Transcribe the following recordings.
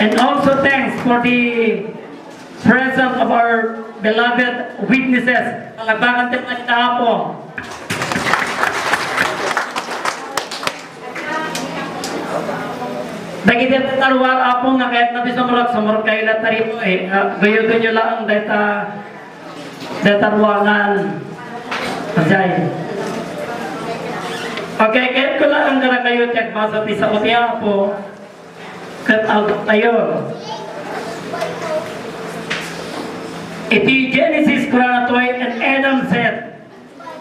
And also thanks for the presence of our beloved witnesses. Nagbakan din man po. Dagiti tarwar apong nga kahit natin sumurot, sumurot kayo na tari po eh. Uh, Gayutin nyo lang data ruangan. Ajay. Okay, kahit ko lang ang kayo check masa ti sa utiya po. Out tayo. Iti Genesis Kuratoy and Adam said,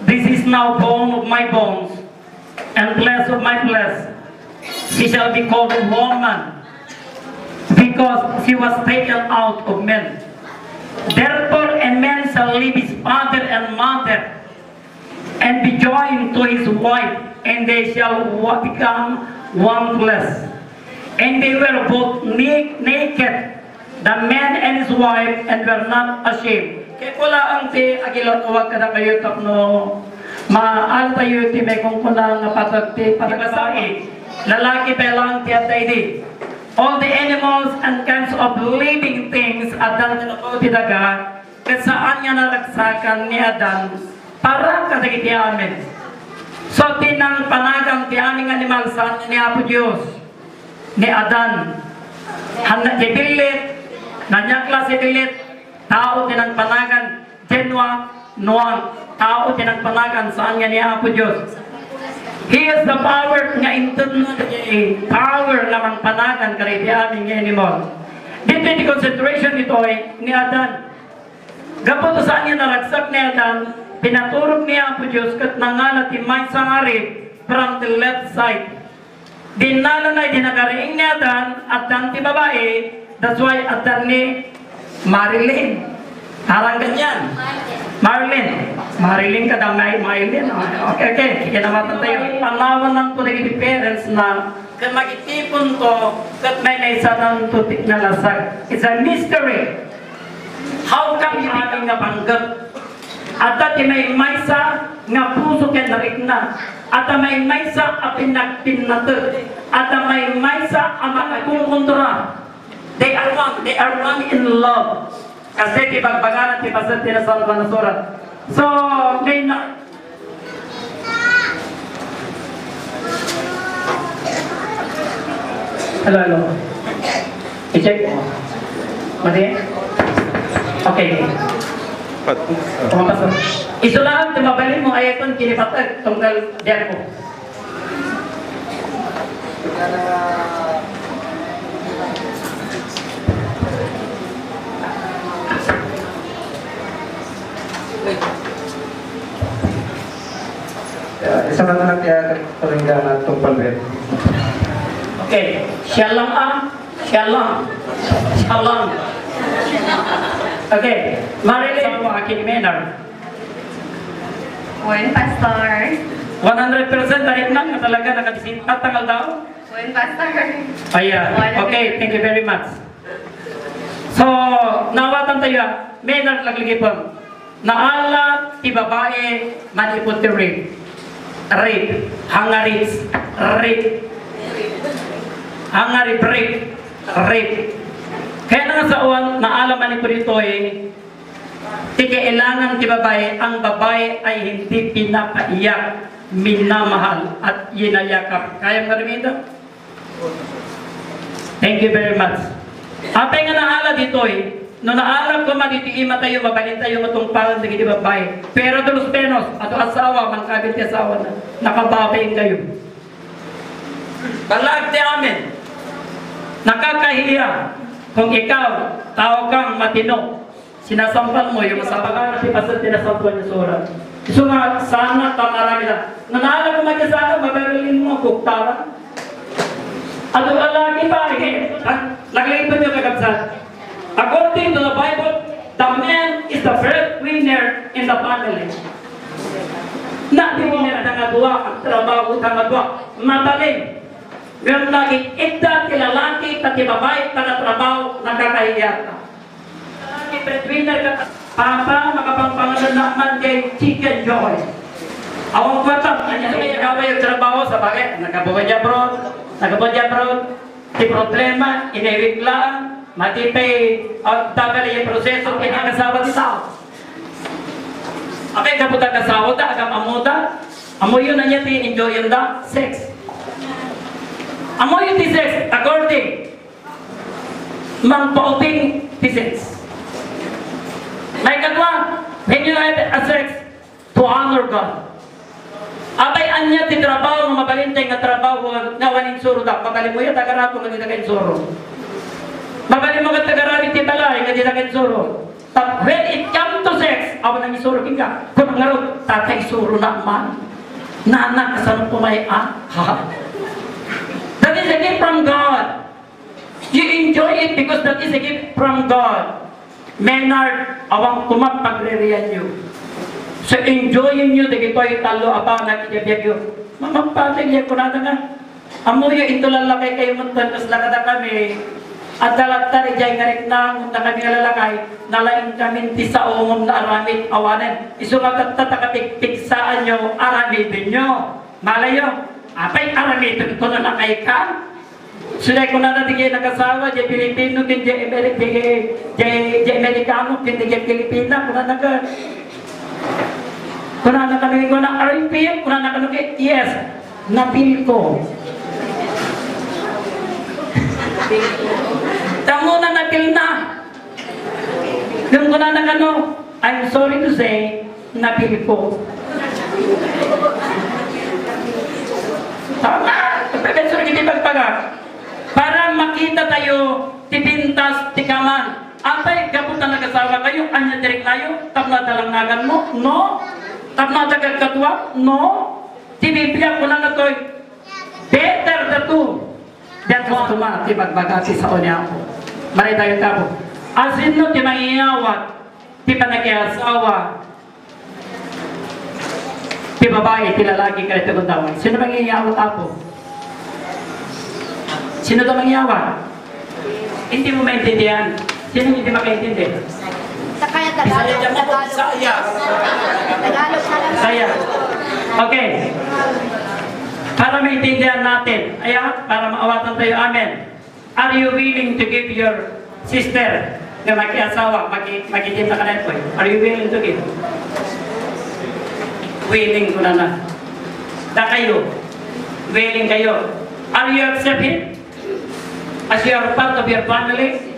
This is now bone of my bones and flesh of my flesh. She shall be called woman because she was taken out of men. Therefore a man shall leave his father and mother and be joined to his wife, and they shall become one flesh. And they were both na- naked, the man and his wife, and were not ashamed. Kaya wala ang ti agilot uwag ka na kayo tapno maal tayo ti may kung kuna nga patag ti panagasai. Lalaki pa lang ti atay di. All the animals and kinds of living things adan na ko ti daga kat saan niya naragsakan ni Adan para kadagiti amin. So tinang panagang ti aming animal saan ni Apo Diyos ni Adan. Handa ti bilit, nanyakla si bilit, tao tinang panagan, genwa, nuang, tao tinang panagan saan nga ni Apo Diyos. He is the power nga internal eh, power lamang panagan kare di aming animal. Dito di concentration nito eh, ni Adan. Gapo to saan niya naragsak ni Adan, pinaturog niya ang Diyos kat nangalat imay sangari from the left side. Dinalo na dinakariing ni Adan at ang ti babae, that's why Adan ni Marilyn. Parang ganyan. Marilyn. Marilyn ka daw, Mar- Marilyn. Okay, okay. Kinamatan tayo. Panawan ng ko naging parents na kaya magitipon ko kat may naisa ng tutik na lasag. It's a mystery. How come hindi ka nga panggap? At dati may maysa nga puso kay narigna. At may maysa a pinagpinatod. At may maysa a makakukontra. They are one. They are one in love. Kasi di bagbagaran ti pasat ti nasal na surat. So, may na... Hello, hello. I-check mo. Mati? Okay. Pumapasok. Isulaan, tumabalin mo ayaton kinipatag tunggal diyan mo. Isa na lang kaya paringgan at tungpalwet. Okay. Siya lang ah. Siya lang. Lang. Okay. Marilyn mo akin menar. Buen pastor. 100% dahil na nga talaga nakadisin at tangal daw. Buen pastor. Ayan. Okay, thank you very much. So, nawatan tayo. ah. May naglagay po. Naala ti babae manipot ti rape. Rape. Hangaris. Rape. Hangarip rape. Rape. Kaya nga sa uwan, naala manipot ito eh, Ti babae, ang babae ay hindi pinapaiyak, minamahal at yinayakap. Kaya mo rin? Thank you very much. Apay nga naala dito eh, no naala ko matitiima tayo, mabalin tayo matungpalan ng di babae. Pero dulos penos, ato asawa, man kabit ti asawa na, nakababay kayo. Balag ti amin, nakakahiya kung ikaw, tao kang matino, sinasampal mo yung sa pagkakasi pasal sinasampal niya surat. So nga, sana tamarami na. Nanala ko magkasama, mababalin mo, kuktaran. Ano alagi pa eh? Naglagay niyo kagabsat. According to the Bible, the man is the breadwinner in the family. Na di mo nila tangadwa, ang trabaho tangadwa, matalim. Pero lagi ita ti lalaki, ta ti babae, taga trabaho, nakakahiya ka. Lalaki, breadwinner ka. Papa, makapangpangalan naman kay Chicken Joy. Awang kwata, sa may kaway yung trabaho sa bagay. Nagkabuhay niya bro, nagkabuhay niya bro. Ti problema, inewiklaan, matipay, at tagal yung proseso, kinakasawa di tao. Okay, kaputa kasawa da, agam amuda, amo yun na niya enjoy yun da, sex. Amo yun ti sex, according, mang pauting ti sex. May kadwa, when you have a sex to honor God. Abay anya ti trabaho nga mabalintay nga trabaho nga wanin suro da. Mabalin mo yan, tagarato nga di nagayin suro. Mabalin mo nga tagarami ti balay nga di nagayin suro. But when it come to sex, awan nang isuro kinga. Kung nga ro, tatay suro na man. Nana, kasanong pumay ah? Ha? That is a gift from God. You enjoy it because that is a gift from God. Menard, awang kumat pagririyan nyo. So enjoyin nyo, di kito ay talo, abang nakikibiyag yun. Mamagpatag yan ko na nga. Yung ito lalakay kayo muntan, kas lakada kami. At dalatar, ijay nga rin na, munta kami lalakay, nalaing kami ti sa umom na aramid awanan. Iso nga tatakatiktiksaan nyo, aramidin nyo. Malayo, apay aramidin ko na nakay ka. Sudah ko na natin kayo nakasawa, di Pilipino, di di Amerik- di- di- di Amerikano, di Pilipina, kuna na ka. Kuna na kami, kuna RPM, kuna na kami, yes, napil ko. Tamo na napil na. Yung kuna na kano, I'm sorry to say, napil ko. Tama! Pagpapensor kita pagpagak. Para makita tayo, tipintas, tikaman. Atay, gabot na nag-asawa kayo, anya direk tayo, tapna dalangnagan mo? No. Tapna katwa? No. Tibibiyag ko na na to'y, better the two. Diyan ko tuma, ti magbagati sa onya ako. Maray tayo tabo. Asin no, ti mangiyawat, ti panakiasawa, ti babae, ti lalaki ka ito kundaway. Sino mangiyawat ako? Sino to mangyawa? Hindi mo maintindihan. Sino hindi makaintindi? Sa kaya Tagalog. Tagalog. Saya. Tagalog na lang. Saya. Okay. Para maintindihan natin, ayan, para maawatan tayo, amen. Are you willing to give your sister na makiasawa, maki, makitim na kanan po? Are you willing to give? Willing ko na na. Da kayo. Willing kayo. Are you accept it? As you are part of your family?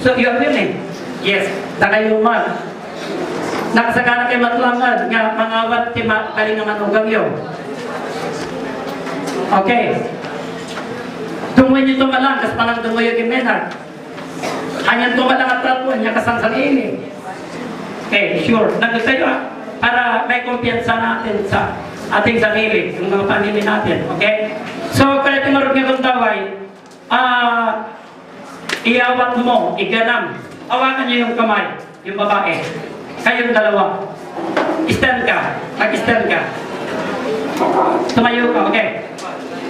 So you are willing? Yes. Da kayo man. Nakasagana kay matlangan nga mangawat ti ma kali nga manugang yo. Okay. Tungoy niyo tumalang kas panang tungoy yung gimenar. Hanyang tumalang at tratuan niya kasangsang ini. Okay, sure. Nandun tayo ah. Para may kumpiyansa natin sa ating sarili, yung mga pamilya natin. Okay? So, kaya tumarog nga itong daway, ah, iawat mo, iganam. Awakan niyo yung kamay, yung babae. Kayong dalawa. Stand ka. Mag-stand ka. Tumayo ka, okay?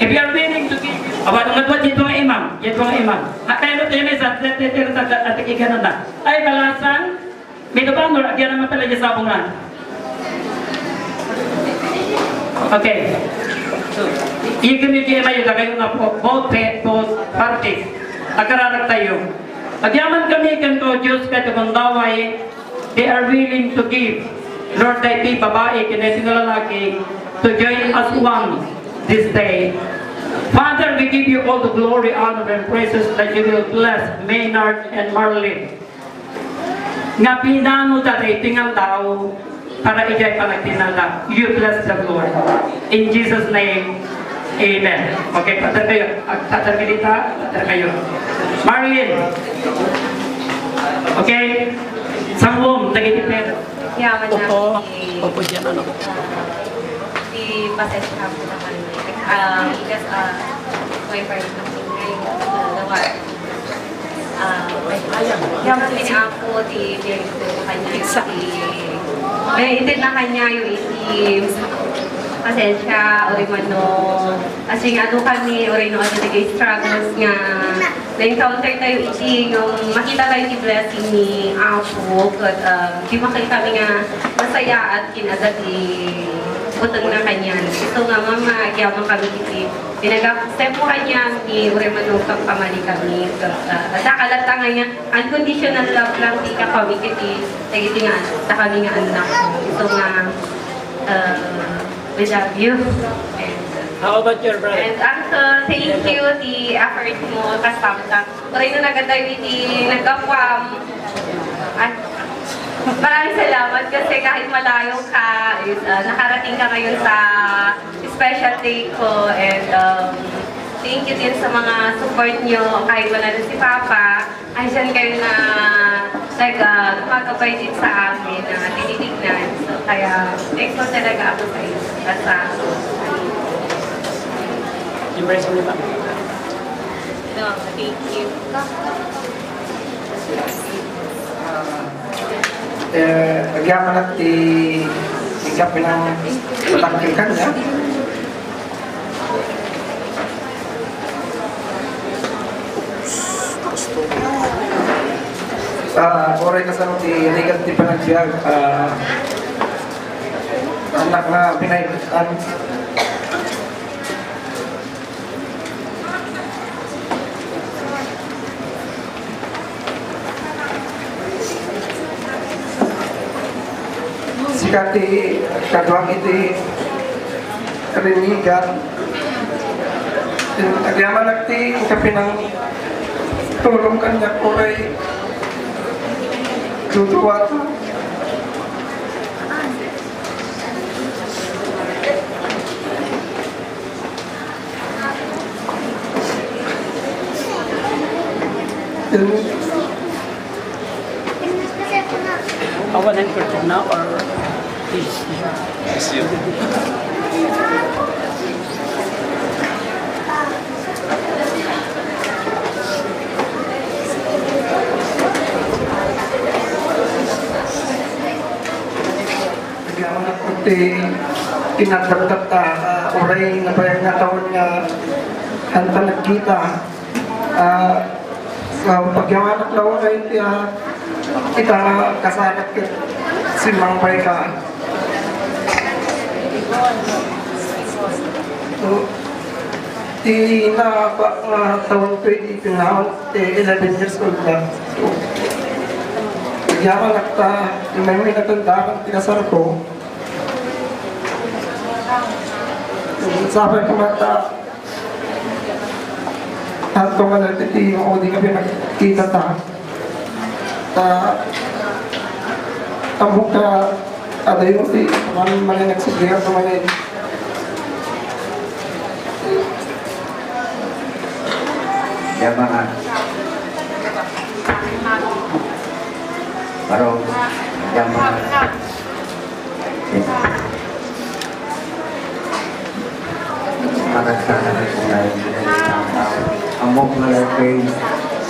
If you are willing to give, awan nga tuwa dito nga imam, dito nga imam. Ah, Pero tayo isa, tayo na sa iganan na. Ay, balasan, may doon ba, agyan naman pala niya sabong na. Okay. So, yung community may yung kayo na po, both, both parties. Agkaranak tayo. Agyaman kami kan ko Diyos kahit kung daway, they are willing to give. Lord, thy be babae, kinesin na lalaki, to join us one this day. Father, we give you all the glory, honor, and praises that you will bless Maynard and Marlene. Nga pinano dati tingal tao para ijay panagtinala. You bless the Lord. In Jesus' name, Amen. Okay, patar kayo. Patar kita, patar kayo. Marlene. Okay. Sangwom, nagitipid. Yaman na Opo. Opo dyan, ano. Si Pasensya po naman. Ah, because, ah, my part ng ngayon, Ah, din ako, di, di, kanya, di, eh, hindi na kanya yung itim. Pasensya, o rin ano, kasi ano kami, o rin ano, nagay struggles nga, na-encounter tayo iti, yung makita tayo ni blessing ni Apo, kat, um, di makita kami nga masaya at kinagati utang na kanyan. Ito nga mama, kaya mga kami kiti. Pinag-accept mo kanya ni Uremano kang pamali kami. At nakalata nga niya, unconditional love lang di ka kami kiti. Tagiti nga, sa kami nga anak ko. Ito nga, uh, we love you. How about your brother? And Uncle, thank you di effort mo kasama ka. Tuloy na nagadawi di nagkapwam. At maraming salamat kasi kahit malayo ka, is, uh, nakarating ka ngayon sa special day ko. And um, thank you din sa mga support nyo. Kahit wala na si Papa, ay dyan kayo na nag, uh, din sa amin na tinitignan. So, kaya thankful talaga ako sa iyo. At sa Embrace mo ba? No, thank you. Eh, agyaman at ti ikap ng patangkikan niya. Sa oray ka sa ti rigat ti panagbiag, ah, anak na pinaitan. Sika ti kadwang iti kalinigan. Agyaman at ti kapinang tulong kanya oray tutuwa Awan and curtain now or is Agyaman at ti pinagdagdag ta ah, oray na bayag nga taon nga hanta nagkita. Ah, sa pagyaman at lawan ay ti ah, kita kasanat ka simang bay ka. So, ti na ba nga taon ko iti pinahon ti 11 years old na. So, Yaman at uh, may may natandaan tinasar ko. Sabi ko mata, ato nga natin ti yung odi kami nagkita ta. Ta, tambok ka, ada yung ti, man man nagsiglihan sa man Yaman. Baru yaman. Para sa kulay amok na lagi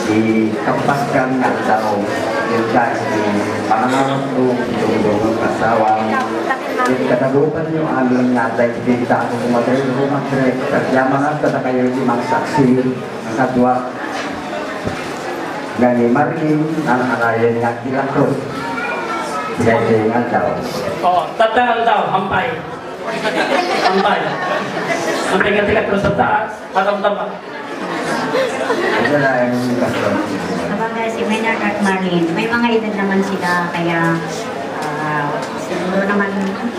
di kapaskan ng tao yung dahil di pangangarap ko yung kasawang Jadi katagutan yung aming natay kita kung kumatay yung rumah trek at yaman at na kayo yung mga saksi ang kadwa gani maring ang arayan nga kilakot jadi nga daw Oh, tatangal daw, hampay. Hampay. Hampay ka tila pero sa taas, maramdaman. ito na yung kasyon Sabagay si Maynard at Marlene, may mga edad naman sila, kaya ah, siguro naman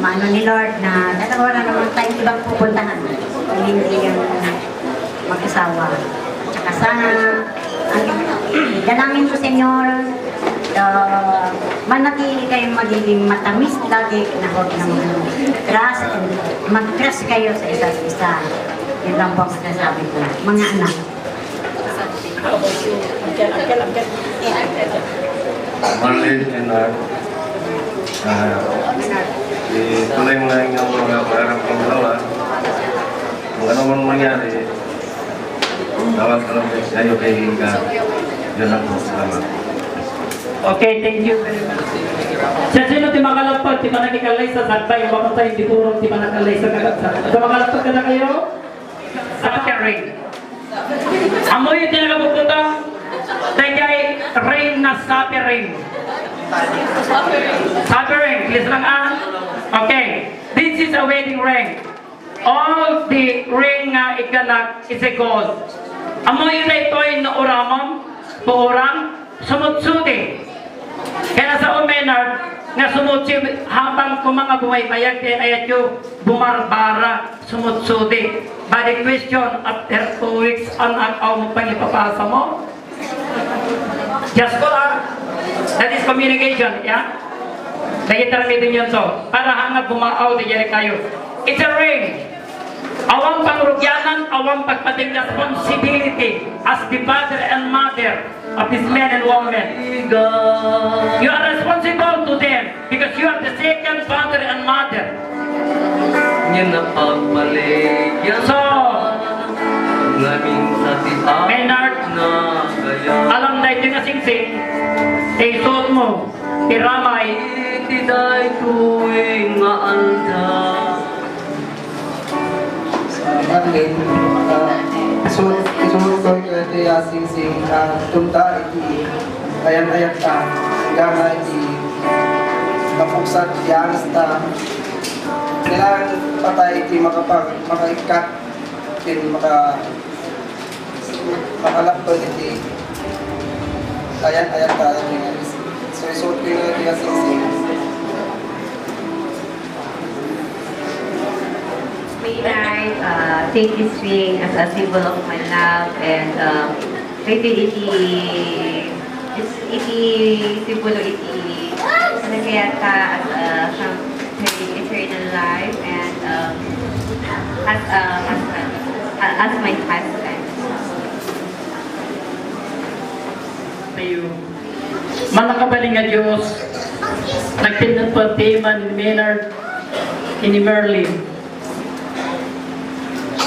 maano ni Lord na dalawa na naman tayong ibang pupuntahan. Hindi yung mag-asawa. Tsaka sana, ang dalangin ko, Senyor, uh, manatili kayong magiging matamis lagi na huwag naman trust and mag-trust kayo sa isa't isa. Yun lang po ang masasabi ko. Mga anak. How you? Angkel, angkel, angkel. Marlene and uh, uh, ituloy mo lang yung mga parang pangalawa. Kung ano man mangyari, dapat alam ko sa iyo kay God. Yun lang po. Salamat. Okay, thank you very much. Sa sino ti makalapag, ti manakikalay sa sagbay, yung papatay, di purong ti manakalay sa kagatsa. Ito makalapag ka na kayo? Sa catering. Amoy yung tinagabukutan, Dagay rain na suffering. Suffering, please lang ah. Okay. This is a wedding ring. All the ring nga ikalak is a gold. Amo yun na ito ay nauramam, puurang, sumutsudi. Kaya sa umenard, nga sumutsi habang kung mga bumaybayag din ayat yung bumarbara, sumutsudi. The question, after two weeks, anak ako mo pang ipapasa mo? Just ko lang. That is communication, yeah? Lagi taramitin yun so. Para hanggang bumaaw di yan kayo. It's a ring. Awang pangrugyanan, awang pagpating responsibility as the father and mother of these men and women. You are responsible to them because you are the second father and mother. Yan na yan So, Maynard, na gaya. Alam na singsing, isot mo, iramay, Itiday tuwing nga anda Marlene, uh, isunod isunod ko yung ito yung sing-sing uh, tunta iti ayan-ayat ka. Gana iti kapuksan yanas ta kailangan patay iti makapag makaikat din maka makalapod iti ayan-ayat ta so isunod ko yung ito yung sing-sing uh, take this ring as a symbol of my love and um, maybe iti is- iti symbol iti nagkaya ka as a some eternal life and um, as a husband, uh, as my husband. Tayo. Manakabaling nga Diyos, nagpindot po tema ni Maynard, ni Merlin.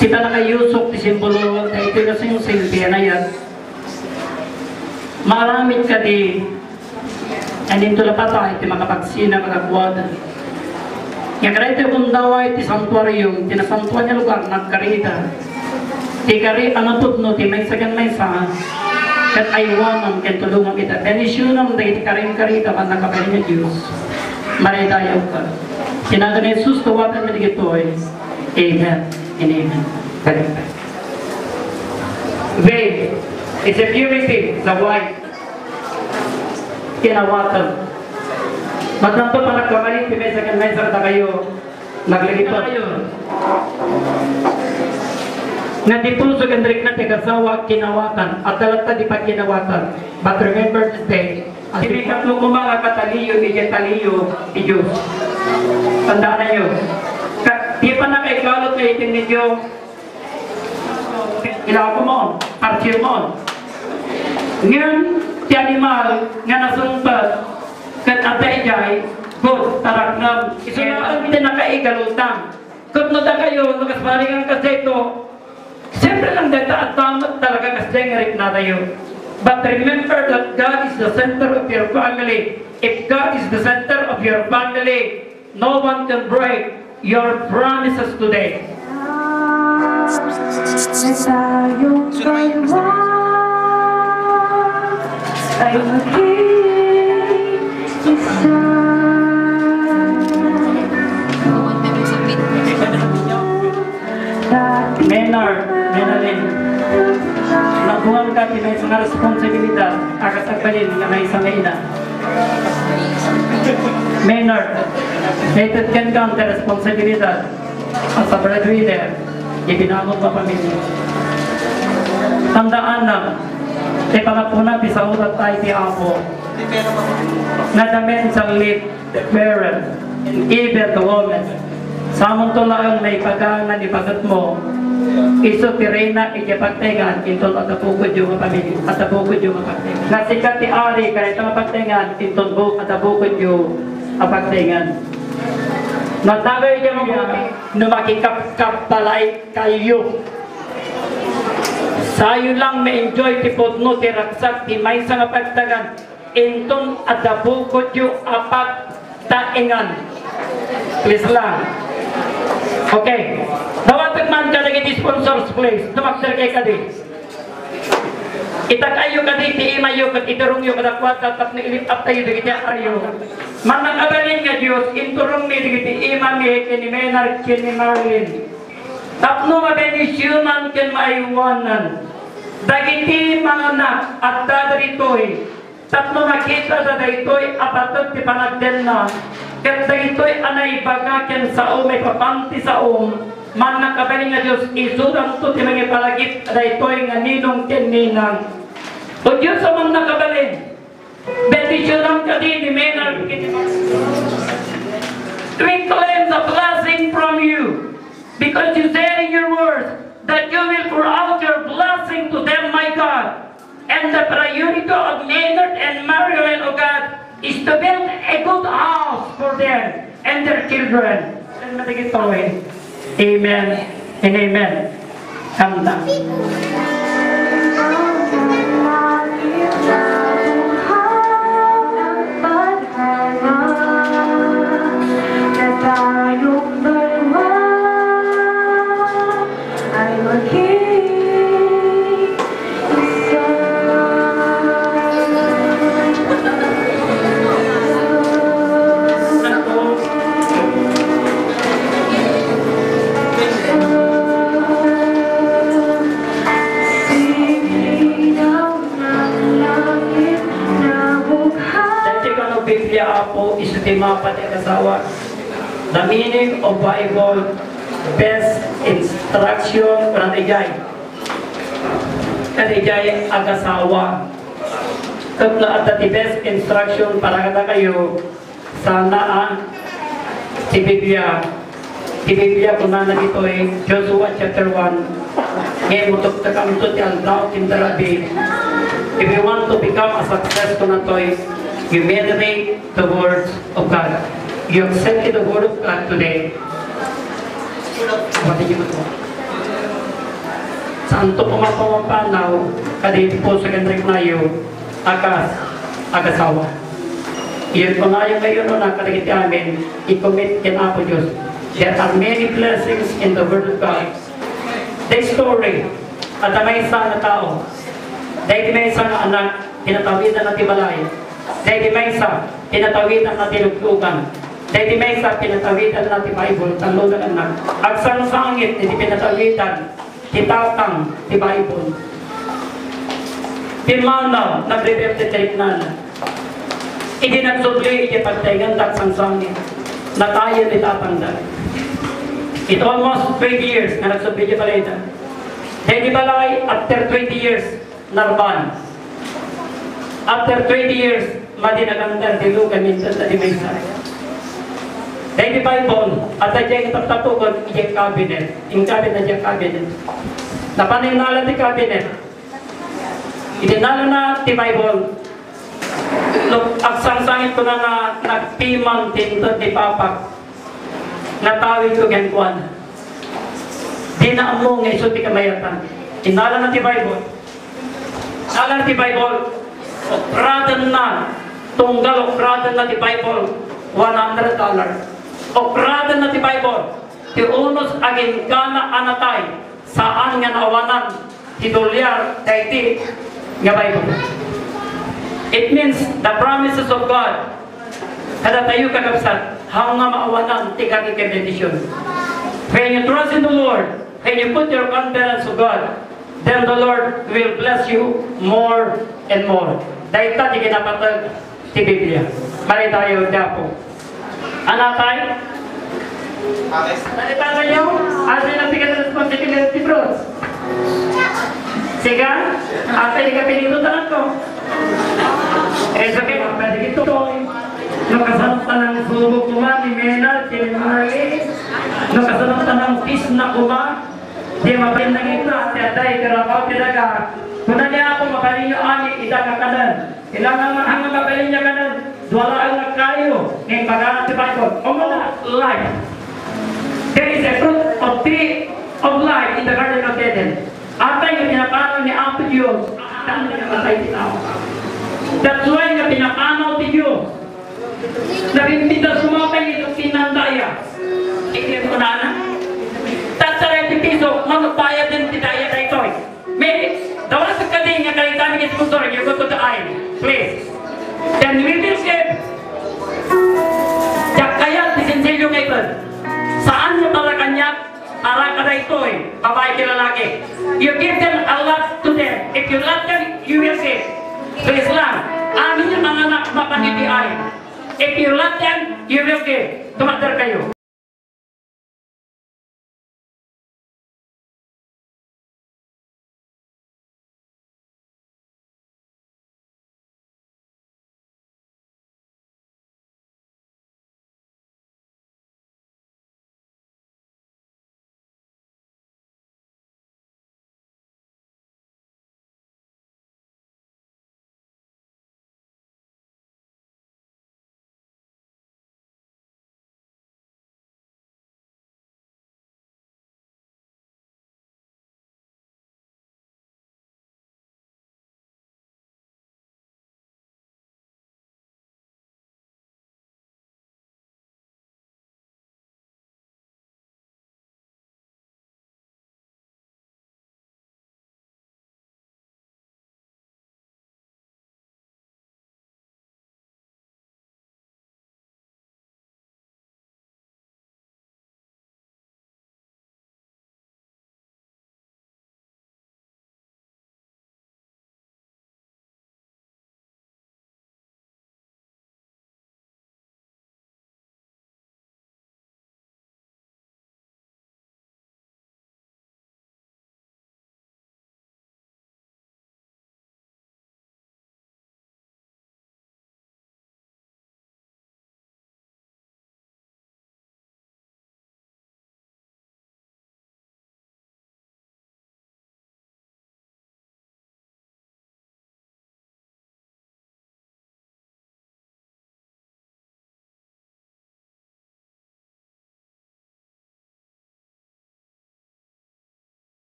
Kita na kayusok, ti simbolo, na ito kasi yung silbiya na yan. Maramit ka di, andito na patay, ti makapagsina, makakwada. Yang karete kung dawa iti santuaryong, tinasantuan niya lugar, nagkarita. Ti kari, ano no, ti may sagan may sa, kat aywanan ken tulungan kita. Benisyonan dahil karin karita kan nakapahin niya Diyos. Maridayaw ka. Sinaga ni Jesus, tuwatan mo dito ay Amen and Amen. Veil is a purity, the white. Kinawatan. Magtanto pa nagkamalit, pimesa kan mesa ka kayo. Naglilipat kayo. Nga di puso gandrik na tigasawa kinawatan at talata di pa. But remember this day, ang sinikat mo kumaka kataliyo, iya taliyo, Diyos. Tandaan na. Ka, di pa na kay kalot na itin ni Diyos. Ilaw ko mo, partir mo. Ngayon, ti animal nga nasumpat, kat atay jay, good, tarak na, isunaan kita nakaigalutang. Kung nada kayo, nukas paringan kasi ito, Siyempre lang dito at tamat talaga kasi ngarit na tayo. But remember that God is the center of your family. If God is the center of your family, no one can break your promises today. ay maging isa. Dati Menard, Menalin, nabuhan ka may isang responsibilidad akas agbalin nga may isang ina. Menard, nated kan ka ang responsibilidad as a breadwinner, ibinamot mo pamilya. Tandaan na, di pangapuna, pisaulat tayo ti Apo, na the men shall lead the parent even the woman. Samon to lang may pagangan ni pagat mo, iso ti Reyna ikipagtengan, intol at abukod yung pamilya, at abukod yung pagtengan. Nasikat ti Ari, kahit ang pagtengan, intol buk at abukod yung pagtengan. Natagay niya mabuti na makikapkapalay kayo. Sayo lang ma-enjoy ti potno ti raksak ti may nga pagtagan inton at abukod yung apat taingan. Please lang. Okay. Dawatag man ka lagi di sponsors please. Dumakter kay ka di. Itag ayo ka di ti imayo kat iturong yo kada kwata tap ni ilip up tayo digiti ayo. Manang abalin nga Dios inturong mi digiti ima mi kini menar kini marlin. Tapno mabenisyonan ken maiwanan. Dagiti mga anak at dadaritoy. Tapno makita sa daytoy apatot ti panagden na. Ket daytoy anay baga ken sa o may papanti sa om. Man nakabaling nga Dios isudang to ti mga palagip daytoy nga ninong ken ninang. O Diyos sa mga nakabalin, bendisyonan ka din ni Menal We claim the blessing from you because you said in your words that you will pour out your blessing to them, my God. And the priority of Maynard and Marilyn, oh God, is to build a good house for them and their children. And matigit away. Amen and amen. Apo istima pati kasawa. The meaning of Bible best instruction from ijay. Kan ijay agasawa. Kapla at the best instruction para kata kayo sana ah, si Biblia si Biblia kung na dito eh Joshua chapter 1 ngayon mo takam to ti aldaw tindarabi If you want to become a successful natoy, you meditate the words of God. You accepted the word of God today. Did you do? Saan to pumapamapanaw, kadito po sa gandrik nayo, akas, agasawa. Iyon po nga yung ngayon na kaligit amin, i-commit kin Apo Diyos. There are many blessings in the Word of God. The story, at may isa na tao, dahil may isa na anak, tinatawidan na tibalay. Dahil may isa, tinatawidan na tinugtugan. Dahil may isa, tinatawidan na ti Bible, talo na anak. At sa sangit, hindi pinatawidan, titatang ti Bible. Timanaw, nag-repetit na na. Hindi nagsubli, hindi pagtaingan, taksang sangit. Na tayo nitatanda. It almost 20 years na nagsubli di balita. Dahil di balay, after 20 years, narban. After 20 years, madinagandar di lugan minsan sa dimesa. Dahil di Bible, at ay diyang itaptatugon, iyang cabinet. Yung cabinet na cabinet. Napaninala di cabinet. Itinalo na ti Bible. Look, agsangsangin ko na na nagpiman tinto ti Papak. Natawid ko genkuan. Di na amo nga iso ti kamayatan. Inala na ti Bible. Nala na ti Bible. Okradan na. Tunggal okradan na ti Bible. 100 dollar. Okradan na ti Bible. Ti unos agin kana anatay. Saan nga nawanan ti dolyar dayti nga Bible. It means the promises of God. Kada tayo kakabsat, hang nga maawanan, ti kaki benediction. When you trust in the Lord, when you put your confidence to God, then the Lord will bless you more and more. Dahil ta, di kinapatag ti Biblia. Mali tayo, dapo. Anatay? Mali tayo nyo? Ano yung nabigat responsibility, bros? Siga? Ate, di ka pininutan ko. Eh, sabi mo, pwede ito. Nakasanap ka ng subo kuma ni Mena, Tinimari. Nakasanap ka ng fish na kuma. Di mabin na ito, ate aday, ako tinaga. Kuna niya ako makalinyo ani, ita ka kanan. Kailangan man ang makalinya kanan. Dwala ang nakayo. Ngayon pagkakas si Bible. O muna, life. There is a fruit of tree of life in the Garden of Eden. Atay yung pinapanaw ni Apo Diyos, ang nagkakatay si tao. That's why nga pinapanaw ti Diyos. Nabimbita sumapay itong tinandaya. Ikiyan ko na na. Tatsaray ti piso, manupaya din ti daya na ito. May Dapat sa kading nga kalitan ng sponsor, you go to the aisle, please. Then we will give Jakayat di Sinsilyo Kaibon. Saan mo kanya? Para ka na ito eh, babae ka lalaki. You give them a lot to them. If you love them, you will give. Please lang, amin yung mga anak mapanibiyay. If you love them, you will give. Tumater kayo.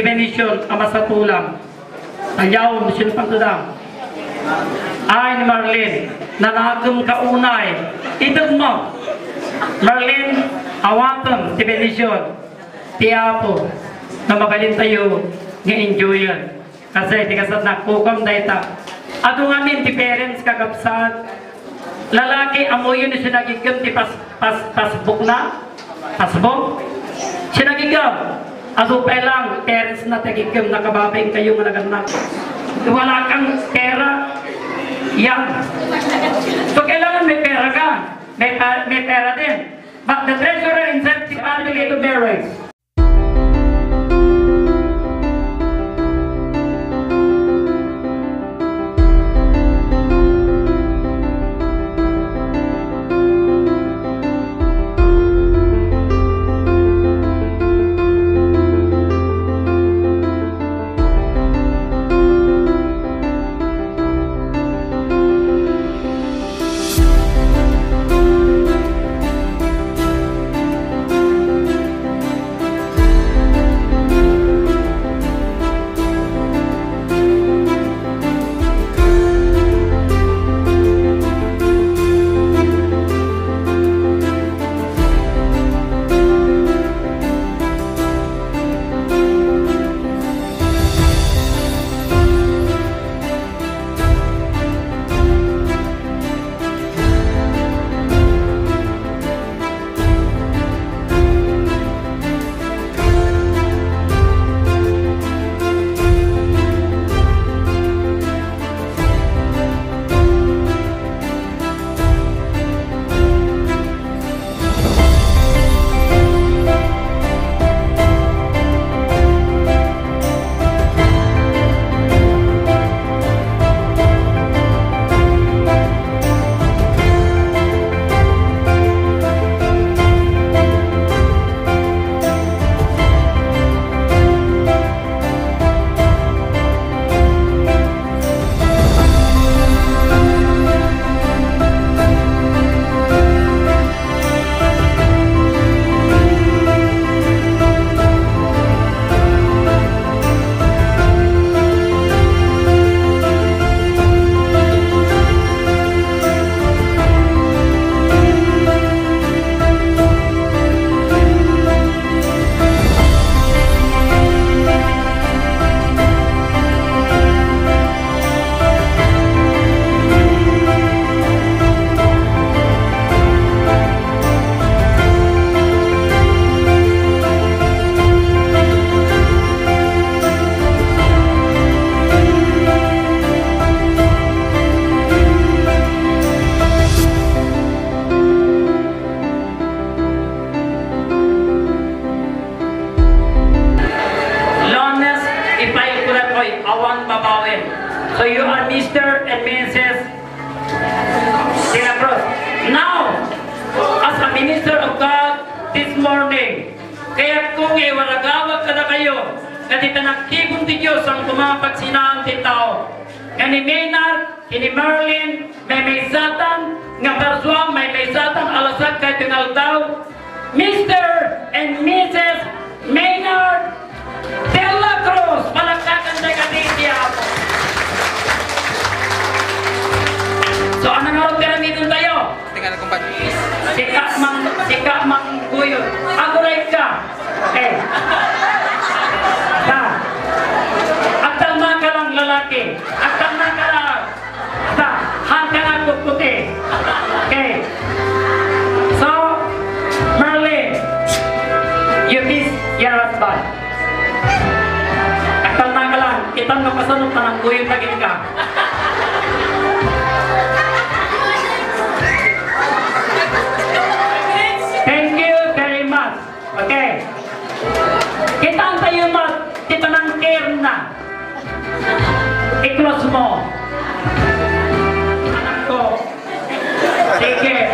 Definition ama sa tulang. Ayaw, sino pang tudang? Ay ni Marlene, nanagam ka unay. Itag mo. Marlene, awatam, definition. Tiapo, na mabalin tayo nga enjoy yan. Kasi di kasat na kukam dayta. Ato nga min, ti parents kagapsat. Lalaki, amo yun siya nagigam ti pas, pas, pasbook na. Pasbook. Siya Ato pa lang, parents na tagigam, nakababay kayo nga naganak. Wala kang pera, yan. So kailangan may pera ka. May, pa- may pera din. But the treasurer incentive family to marriage. Lang lalaki. Agtang na ka lang. Ta. Hanggang ako puti. Okay. So, Merlin, you miss your husband. Agtang na ka lang. Kitang makasunod na ng guyo na ka. Thank you very much. Okay. Kita ang tayo mo, kita ng care na. Ikhlas semua. Anakku. Tiket.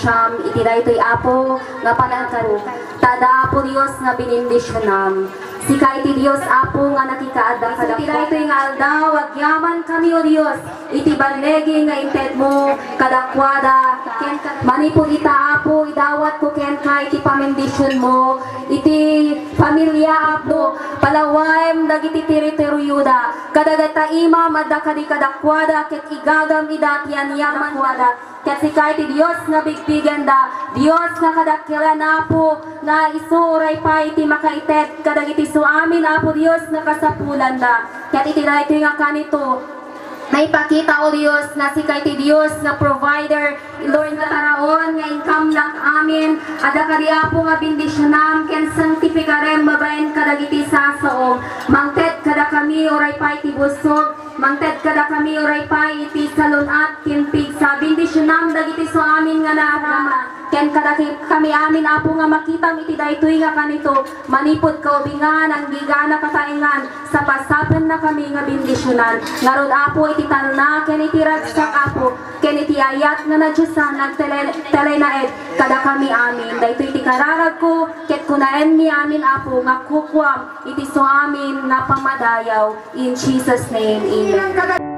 Iti grasyam, iti daytoy apo, nga panangkaru. Tada po Dios nga binindisyonan. Sika iti Dios apo nga nakikaada ka Iti daytoy nga aldaw, agyaman kami o Dios. Iti balnegi nga inted mo, kadakwada, ken manipod ita apo, idawat ko ken ka iti pamindisyon mo. Iti pamilya apo, palawaem dagiti teritoryoda, kadagata imam adda kadi kadakwada, ket igagam ida tiyan yaman wada. Ket sika iti Dios nga bigbigan da, Dios nga kadakilan apo, nga isuray pa iti makaitet, kadagiti suamin apo Dios nga kasapulan da. Ket iti daytoy nga kanito, Naipakita o Diyos na si kay Diyos nga provider, Lord nga taraon nga income ng amin, ada kadiya po nga bindisyonan, ken sanctificarem babaen kadagiti sasaom, mangted kada kami oray pa iti busog, mangted kada kami oray pa iti salunat, kinpig sa bindisyonan dagiti so amin nga naarama, ken kada kami amin apo nga makitang iti daytoy nga kanito, manipod ka ubingan, ang gigana kataingan, sa pasapan na kami nga bindisyonan, ngarod apo iti tarna, ken iti ragsak apo, ken iti ayat nga na Diyosan, nagtele telenaed, kada kami amin, daytoy iti kararag ko, ket kunaen mi amin apo, nga kukwam, iti so amin nga pamadayaw, in Jesus name, Amen. になんかが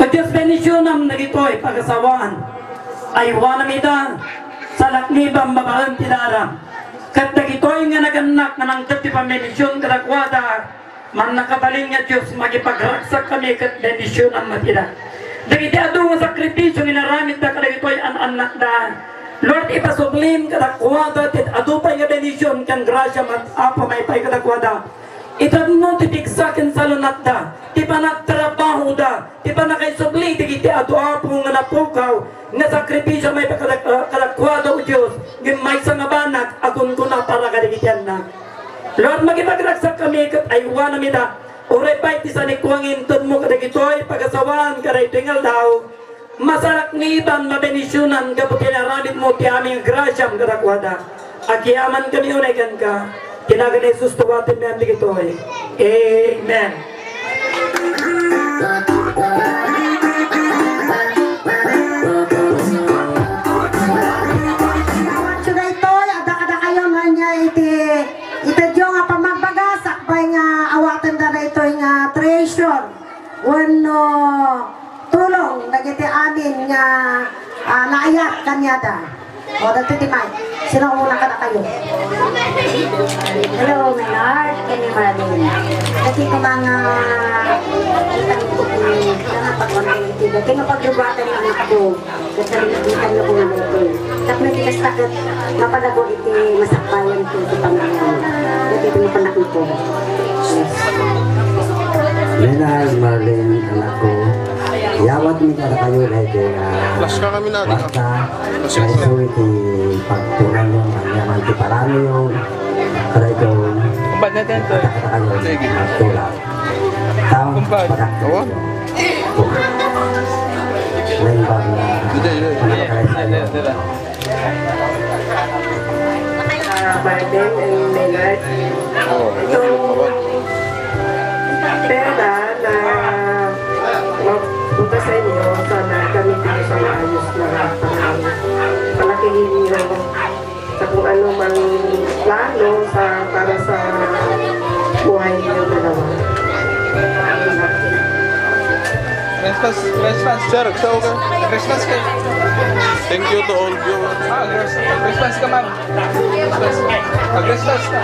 Pag Diyos benisyonam na gito'y pag-asawaan, ay wanamida, sa laknibang babaeng tinara. Kat dagitoy nga naganak na nang dati pa benisyon kadakwada, man nakabaling nga Diyos magipagragsak kami kat benisyon ang matida. Dagiti ado nga sakripisyo ginaramit na kadagitoy an anak na Lord ipasublim kadakwada tit ado pa nga benisyon kan grasya mat apa may pay kadakwada. Itad mo titigsakin sa lunat da, ti pa nagtrabaho da, ti pa nakaisubli, ti kiti ado apo nga napukaw, nga sakripisyo may pakalakwado o Diyos, ngin may sa nga banag, agun ko na para na. Lord, magipagragsak kami kat aywa na mida, Uray pa iti sa nikuangin mo kadagitoy, pag-asawaan kaday tingal daw, masarak ni iban mabenisyonan kaputi naramit mo ti aming grasyam kadakwada. Akiyaman kami unagan ka, tinagan ni Jesus tuwatin mi ang digitoy. Amen. So na ito, ada kada kayo nga niya iti iti diyo nga pamagbagasak pa nga awatan da na ito nga treasure. Wano tulong nagiti amin nga uh, naayat kanya da. O ti Mike, sino ang una ka na kayo? Hello, my Lord, kani Marlene. Kasi ko mga itang ito. Kaya mapagrubatan ng anak ko. Kasi nalimutan na ko na ito. Tapos na tikas takot, mapalago iti masakbayan ko sa Panginoon. Dati ito mapanak ko. Yes. Menal, Marlene, anak ko. Yawat mi kada kayo na ito Flash ka kami natin. Basta, kayo iti pagtunan mo, kanya man ti parami yun. Kada ito, Kumpad natin to. kata kayo, pagtulan. Tao, pagkakayo. Lain ba na, pagkakayo Martin and Maynard. Itong pera na magpunta sa inyo, sana gamitin nyo sa maayos na parang palakihin nyo sa kung ano mang plano sa, para sa buhay niyo dalawa. Christmas, Christmas. Sir, sa ka. Christmas ka. Thank you to all viewers. Ah, Christmas ka, ma'am. Christmas. Ah, Christmas ka.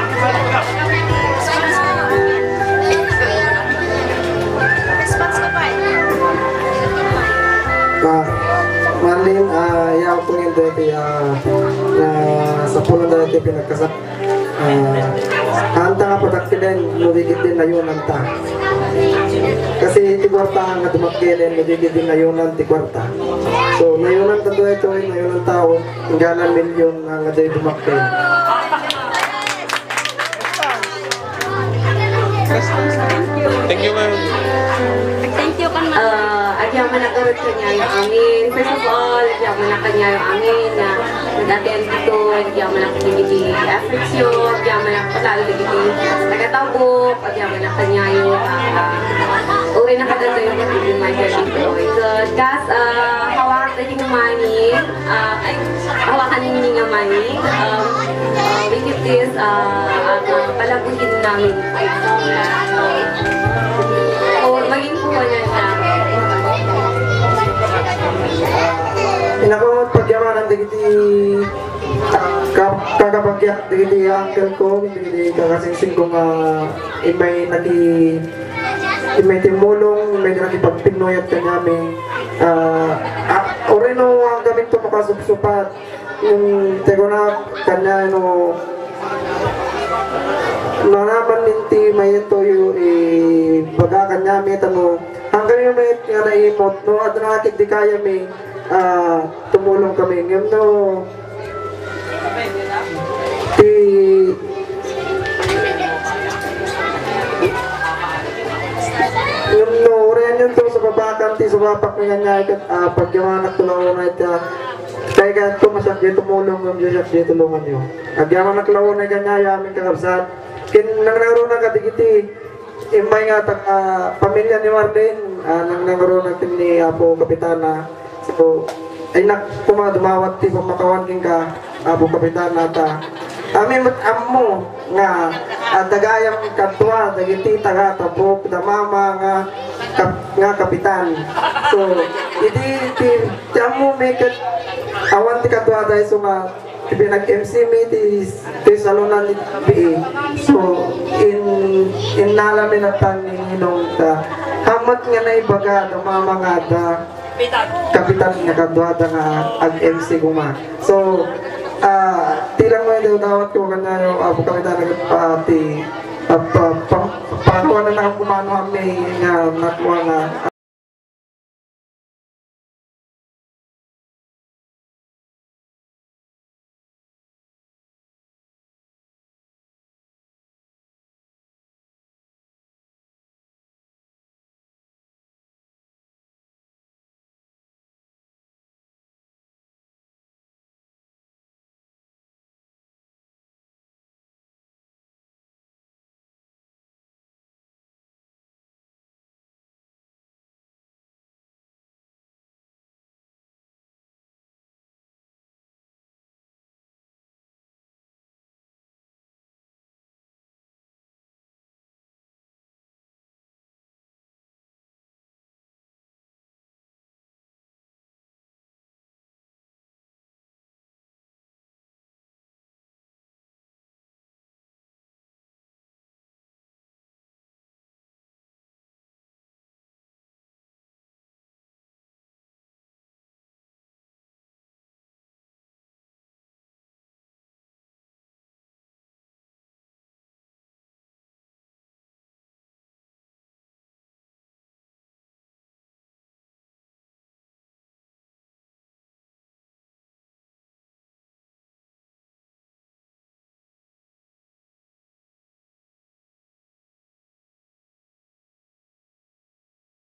Ah, Marlene, ah, yaw ko ngayon dati ah, na sa puno dati pinagkasak. Ah, hanta nga patakti din, nurigit din na yun hanta. Kasi ti kwarta nga dumakilin, nurigit din na yun ang ti kwarta. So, nayunan ta doon ito, nayunan tao, hanggang milyon nga doon dumakil. Thank you, ma'am. Uh, agyaman na karot kanya yung amin. First of all, agyaman na kanya yung amin na nag-attend dito, agyaman na kanya yung efforts yun, agyaman na palalo yung tagatawbok, agyaman na kanya yung uh, uri na kadalo yung yung mga dito. So, kas, uh, hawakan na yung money, uh, ay, hawakan ninyo yung money, um, uh, we keep this, uh, uh, palaguhin namin. Or maging kuha na siya. Inakamot pagyamanan digiti kakapagyak digiti uncle ko digiti kakasingsing ko nga imay naki imay timulong imay nakipagpinoyat kanya mi ah uh, oreno ang gamit to makasupsupat yung tego na kanya no nanaman minti may ito yung eh, baga kanya may tano hanggang yung may nga naimot no at nakakit di kaya may ah, tumulong kami. Ngayon no ti yung no rin yun to sa babakan ti sa nga ikat ah, pag yung anak tulaw na ito kaya ka ito masak dito tumulong yung Diyos dito tulungan nyo. Agyaman na klaw na ganya yamin kakabsat kin nang naroon na katigiti imbay nga tag ah, pamilya ni Marlene uh, nang nangaro natin ni Apo Kapitana. So ay nak kuma dumawat ti pamakawan king ka Apo Kapitana ta. Ami mat ammo nga uh, dagayam katwa dagiti taga tabok da mama nga kap, nga kapitan. So idi ti ti ammo may kat awan ti katwa dahil so nga pinag MC mi ti salunan ni PA. So in in nalamin at ninong ta hamat nga na ibaga da mama nga da kapitan nga kadwa da nga ag MC kuma. So ah tilang mo daw dawat ko kanya yung abo kapitan nga pati uh, pa, pa, pa, pa, na kumano kami nga nakuha nga